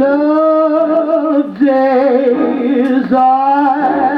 love days are